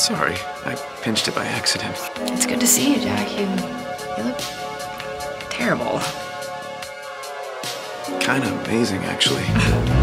Sorry, I pinched it by accident. It's good to see you, Jack. You, you look terrible. Kind of amazing, actually.